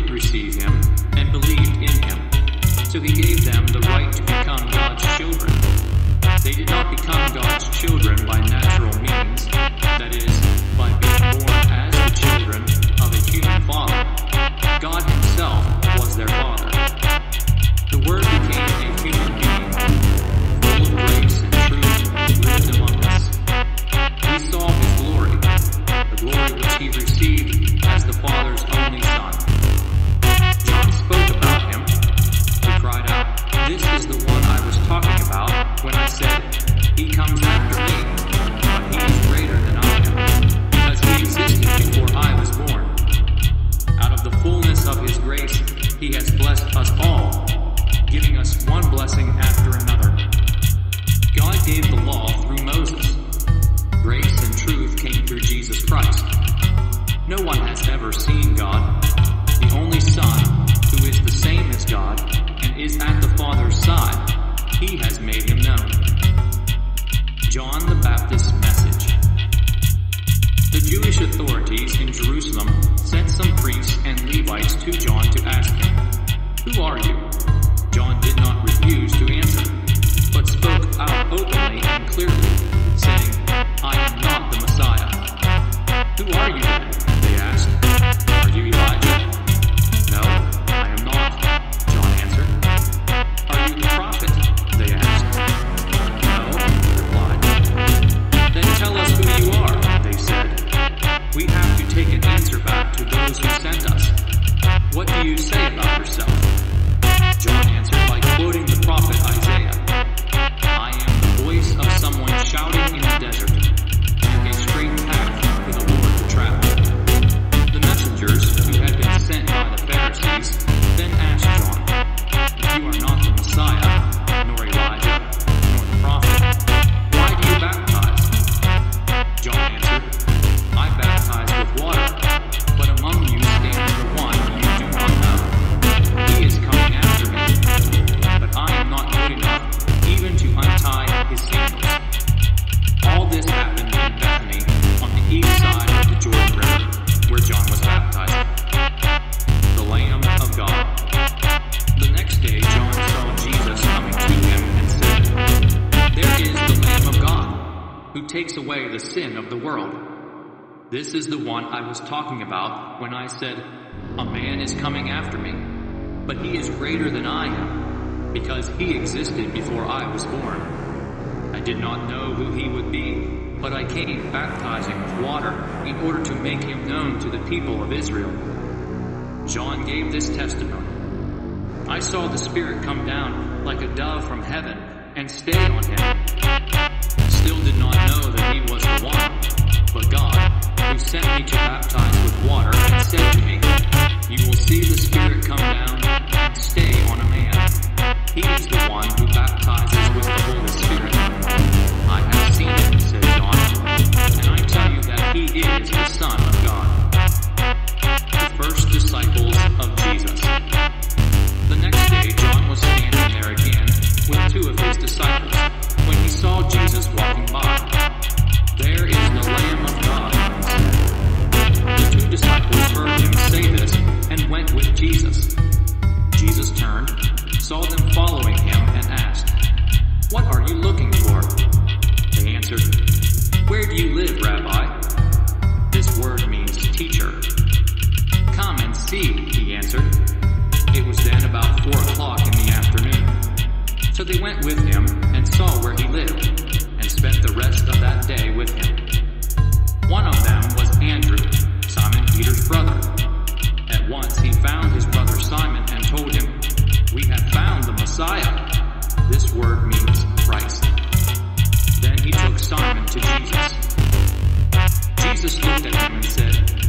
did receive him and believed in him. So he gave them the right to become God's children. They did not become God's one blessing after another. God gave the law through Moses. Grace and truth came through Jesus Christ. No one has ever seen God. The only Son, who is the same as God and is at the Father's side, he has made him known. John the Baptist's message. The Jewish authorities in Jerusalem away the sin of the world. This is the one I was talking about when I said, A man is coming after me, but he is greater than I am, because he existed before I was born. I did not know who he would be, but I came baptizing with water in order to make him known to the people of Israel. John gave this testimony. I saw the Spirit come down like a dove from heaven and stay on him still did not know that he was the one, but God, who sent me to baptize with water, said to me, they went with him, and saw where he lived, and spent the rest of that day with him. One of them was Andrew, Simon Peter's brother. At once he found his brother Simon and told him, We have found the Messiah. This word means Christ. Then he took Simon to Jesus. Jesus looked at him and said,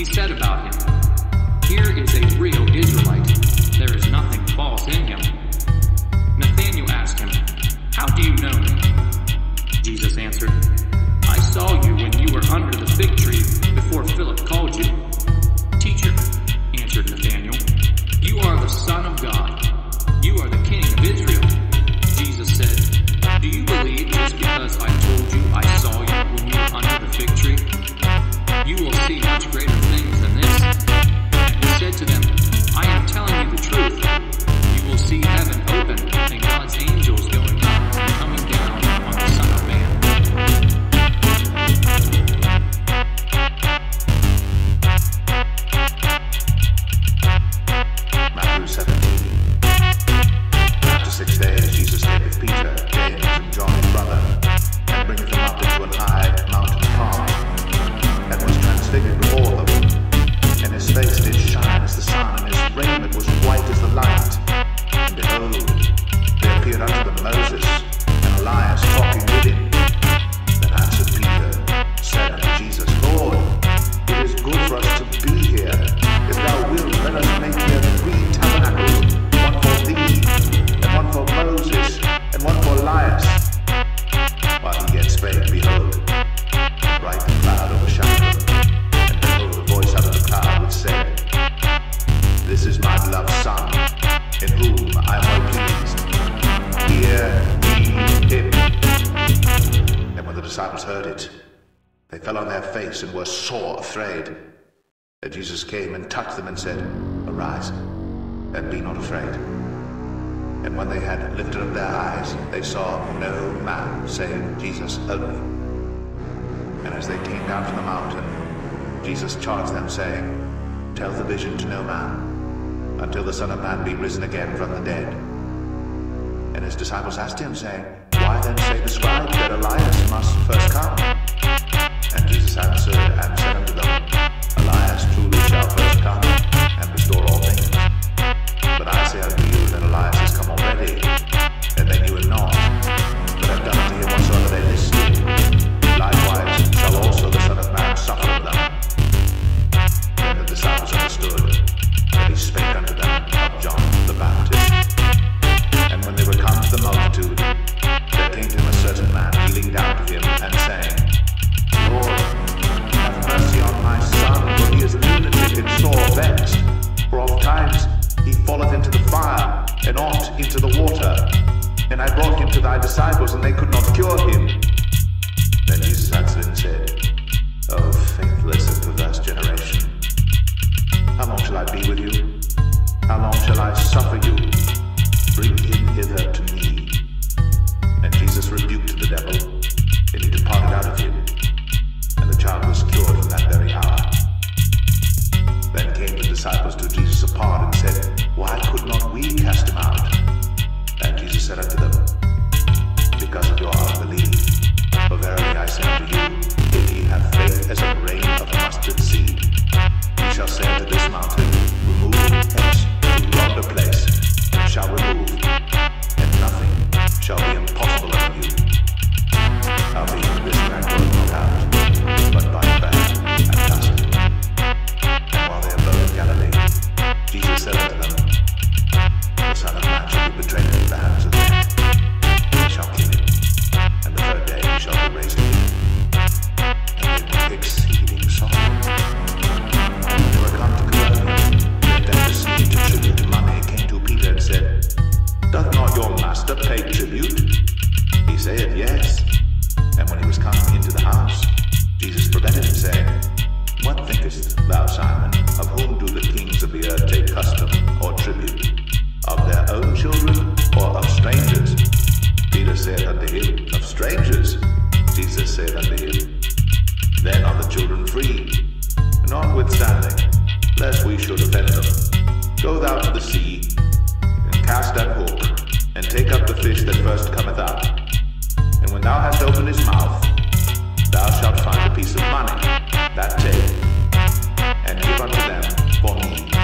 He said about him, Here is a real Israelite. There is nothing false in him. Nathanael asked him, How do you know me? Jesus answered, I saw you when you were under the fig tree before Philip called you. Teacher, answered Nathanael, you are the Son of God. You are the King of Israel. Jesus said, Do you believe just because I heard it. They fell on their face and were sore afraid. Then Jesus came and touched them and said, Arise, and be not afraid. And when they had lifted up their eyes, they saw no man save Jesus only. And as they came down from the mountain, Jesus charged them, saying, Tell the vision to no man, until the Son of Man be risen again from the dead. And his disciples asked him, saying, why then say the scribe that Elias must first come? And Jesus answered and said into the water. And I brought him to thy disciples, and they could not cure him. Then Jesus answered and said, O faithless and perverse generation, how long shall I be with you? How long shall I suffer you? Bring him hither to me. And Jesus rebuked the devil, and he departed out of him. Then are the children free, notwithstanding, lest we should offend them. Go thou to the sea, and cast that hook, and take up the fish that first cometh up. And when thou hast opened his mouth, thou shalt find a piece of money, that take, and give unto them for me.